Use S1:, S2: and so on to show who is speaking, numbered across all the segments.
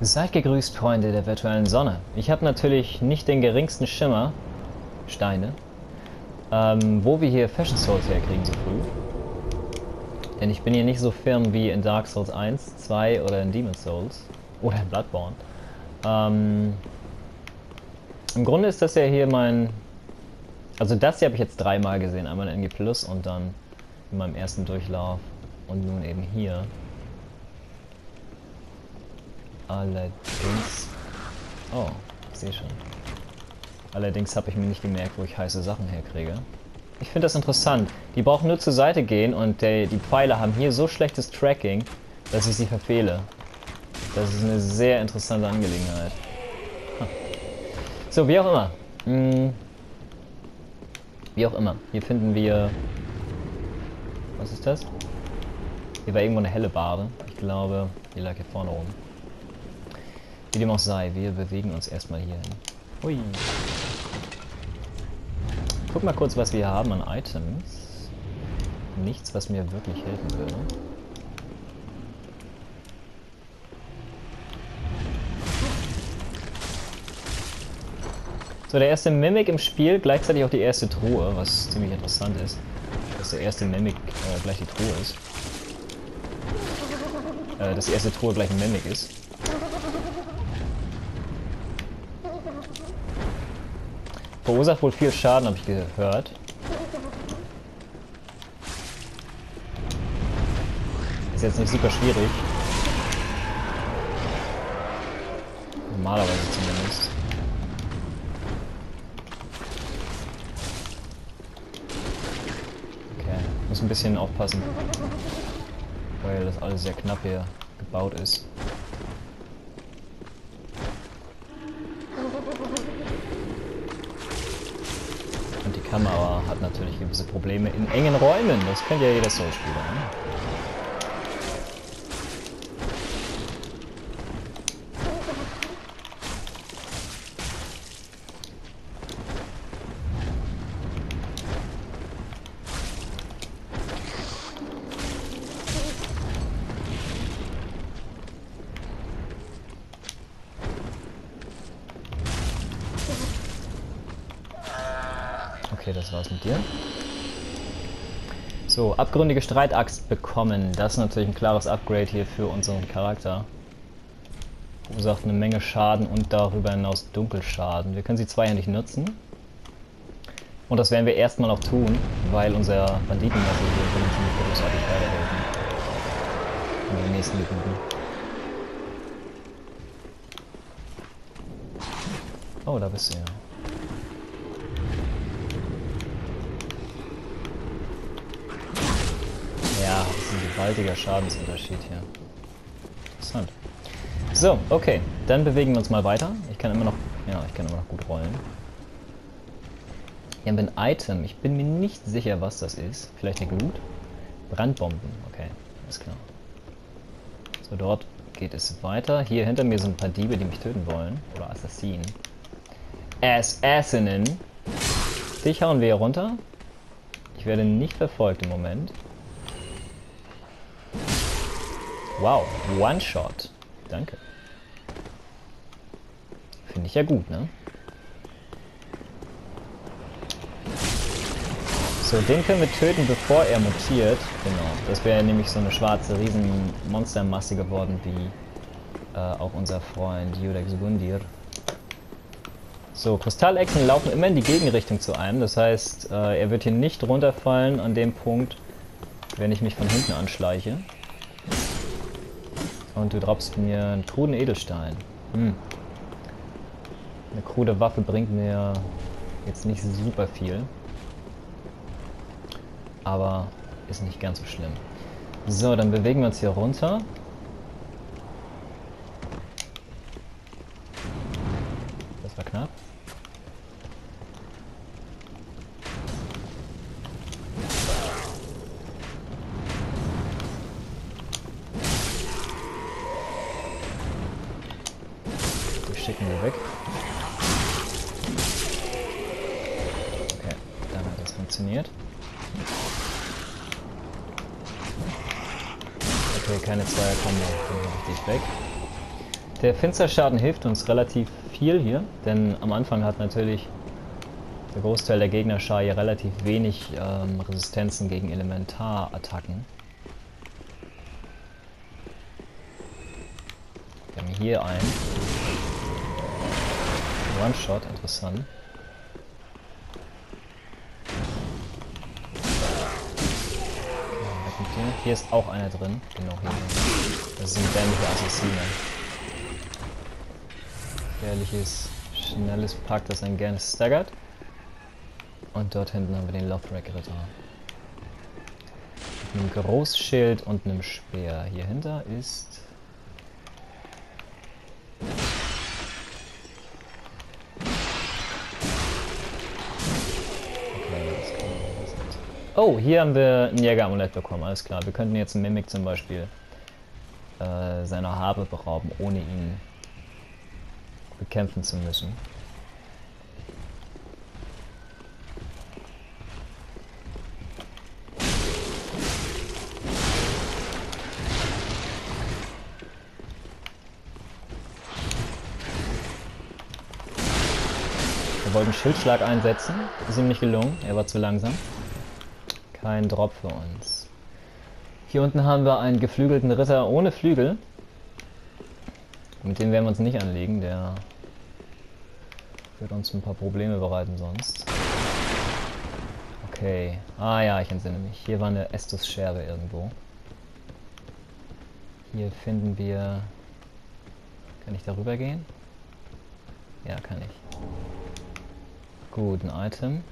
S1: Seid gegrüßt, Freunde der virtuellen Sonne. Ich habe natürlich nicht den geringsten Schimmer, Steine, ähm, wo wir hier Fashion Souls herkriegen so früh. Denn ich bin hier nicht so firm wie in Dark Souls 1, 2 oder in Demon Souls oder in Bloodborne. Ähm, Im Grunde ist das ja hier mein... Also das hier habe ich jetzt dreimal gesehen. Einmal in NG Plus und dann in meinem ersten Durchlauf und nun eben hier. Allerdings... Oh, sehe schon. Allerdings habe ich mir nicht gemerkt, wo ich heiße Sachen herkriege. Ich finde das interessant. Die brauchen nur zur Seite gehen und der, die Pfeile haben hier so schlechtes Tracking, dass ich sie verfehle. Das ist eine sehr interessante Angelegenheit. So, wie auch immer. Hm. Wie auch immer. Hier finden wir... Was ist das? Hier war irgendwo eine helle Bade. Ich glaube, die lag hier vorne oben. Wie dem auch sei, wir bewegen uns erstmal hier hin. Hui. Guck mal kurz, was wir hier haben an Items. Nichts, was mir wirklich helfen würde. So, der erste Mimic im Spiel, gleichzeitig auch die erste Truhe, was ziemlich interessant ist. Dass der erste Mimic äh, gleich die Truhe ist. Äh, dass die erste Truhe gleich ein Mimic ist. Verursacht wohl viel Schaden, habe ich gehört. Ist jetzt nicht super schwierig. Normalerweise zumindest. Okay, muss ein bisschen aufpassen. Weil das alles sehr knapp hier gebaut ist. Kamera hat natürlich gewisse Probleme in engen Räumen. Das kennt ja jeder Soul-Spieler. Ne? Okay, das war's mit dir. So, abgründige Streitaxt bekommen. Das ist natürlich ein klares Upgrade hier für unseren Charakter. Verursacht eine Menge Schaden und darüber hinaus Dunkelschaden. Wir können sie zweihändig nutzen. Und das werden wir erstmal auch tun, weil unser Banditenmesser hier uns ziemlich großartig weiterhelfen. In den nächsten Gebieten. Oh, da bist du ja. Gewaltiger Schadensunterschied hier. Interessant. So, okay. Dann bewegen wir uns mal weiter. Ich kann immer noch... Ja, ich kann immer noch gut rollen. Hier haben wir ein Item. Ich bin mir nicht sicher, was das ist. Vielleicht eine Glut? Brandbomben. Okay, alles klar. So, dort geht es weiter. Hier hinter mir sind ein paar Diebe, die mich töten wollen. Oder Assassinen. Assassinen. Dich hauen wir hier runter. Ich werde nicht verfolgt im Moment. Wow, One-Shot. Danke. Finde ich ja gut, ne? So, den können wir töten, bevor er mutiert. Genau. Das wäre nämlich so eine schwarze Riesenmonstermasse geworden, wie äh, auch unser Freund Judex Gundir. So, Kristallechsen laufen immer in die Gegenrichtung zu einem. Das heißt, äh, er wird hier nicht runterfallen an dem Punkt, wenn ich mich von hinten anschleiche. Und du droppst mir einen kruden Edelstein. Hm. Eine krude Waffe bringt mir jetzt nicht super viel. Aber ist nicht ganz so schlimm. So, dann bewegen wir uns hier runter. Das war knapp. Schicken wir weg. Okay, dann hat das funktioniert. Okay, keine Zweier-Kombo, dann mache ich dich weg. Der Finsterschaden hilft uns relativ viel hier, denn am Anfang hat natürlich der Großteil der Gegnerschar hier relativ wenig ähm, Resistenzen gegen Elementarattacken. Wir haben hier einen. One-Shot, interessant. Hier ist auch einer drin, genau hier. Das sind dämliche Assassine. Gefährliches, schnelles Pack, das einen gerne staggert. Und dort hinten haben wir den Lothrack-Ritter. Mit einem Großschild und einem Speer. Hier hinter ist... Oh, hier haben wir ein Jäger-Amulett bekommen, alles klar. Wir könnten jetzt einen Mimik zum Beispiel äh, seiner Habe berauben, ohne ihn bekämpfen zu müssen. Wir wollten Schildschlag einsetzen, ist ihm nicht gelungen, er war zu langsam. Kein Drop für uns. Hier unten haben wir einen geflügelten Ritter ohne Flügel. Mit dem werden wir uns nicht anlegen, der wird uns ein paar Probleme bereiten sonst. Okay. Ah ja, ich entsinne mich. Hier war eine Estus-Scherbe irgendwo. Hier finden wir... Kann ich darüber gehen? Ja, kann ich. Gut, ein Item.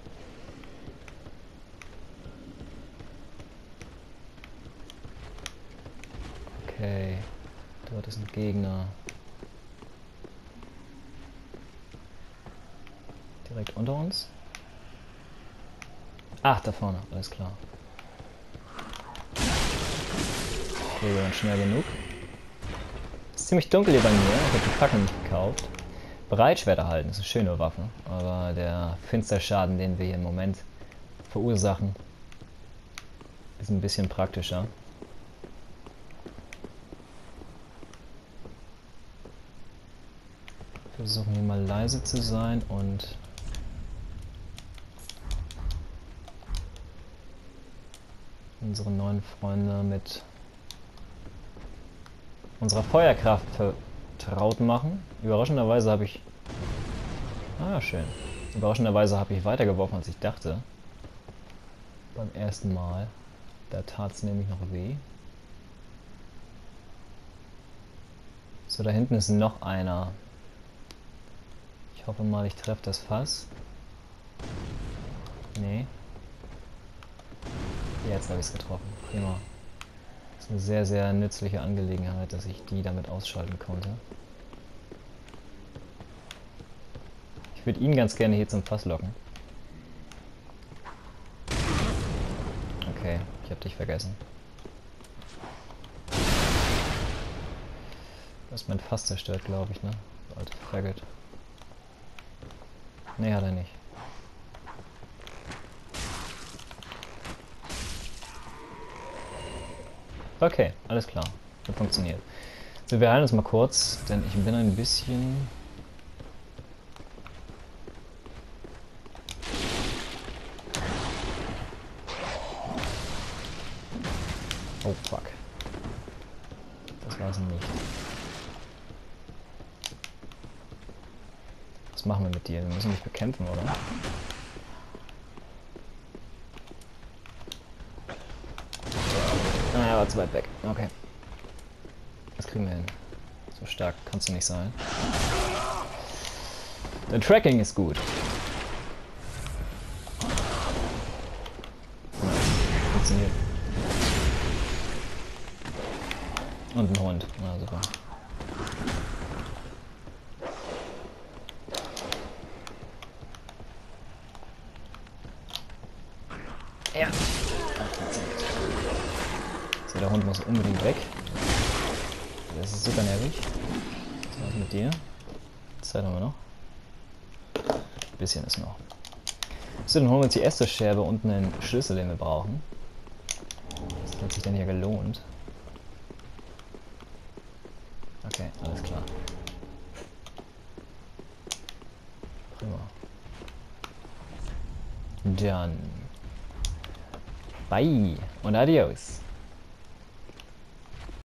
S1: Okay. Dort ist ein Gegner. Direkt unter uns. Ach, da vorne, alles klar. Okay, wir waren schnell genug. Es ist ziemlich dunkel hier bei mir, ich habe die Fackel nicht gekauft. Breitschwerter halten, das ist eine schöne Waffe, aber der Finsterschaden, den wir hier im Moment verursachen, ist ein bisschen praktischer. Versuchen hier mal leise zu sein und unsere neuen Freunde mit unserer Feuerkraft vertraut machen. Überraschenderweise habe ich... Ah, schön. Überraschenderweise habe ich weitergeworfen, als ich dachte. Beim ersten Mal. Da tat es nämlich noch weh. So, da hinten ist noch einer. Ich hoffe mal, ich treffe das Fass. Nee. Jetzt habe ich es getroffen. Prima. Das ist eine sehr, sehr nützliche Angelegenheit, dass ich die damit ausschalten konnte. Ich würde ihn ganz gerne hier zum Fass locken. Okay, ich habe dich vergessen. Du hast mein Fass zerstört, glaube ich, ne? Alte Faggot. Nee, hat er nicht. Okay, alles klar. Hat funktioniert. So, wir heilen uns mal kurz, denn ich bin ein bisschen... Oh, fuck. Das war es nicht. Was machen wir mit dir? Wir müssen dich bekämpfen, oder? Ah, er war zu weit weg. Okay. Das kriegen wir hin. So stark kannst du nicht sein. Dein Tracking ist gut. Funktioniert. Und ein Hund. Na super. her. So, der Hund muss unbedingt weg. Das ist super nervig. Was mache ich mit dir? Zeit haben wir noch. Ein bisschen ist noch. So, dann holen wir uns die erste Scherbe und einen Schlüssel, den wir brauchen. Das hat sich denn hier gelohnt. Okay, alles klar. Prima. Dann Bye und adios.